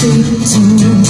street to.